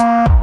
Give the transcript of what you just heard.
Bye.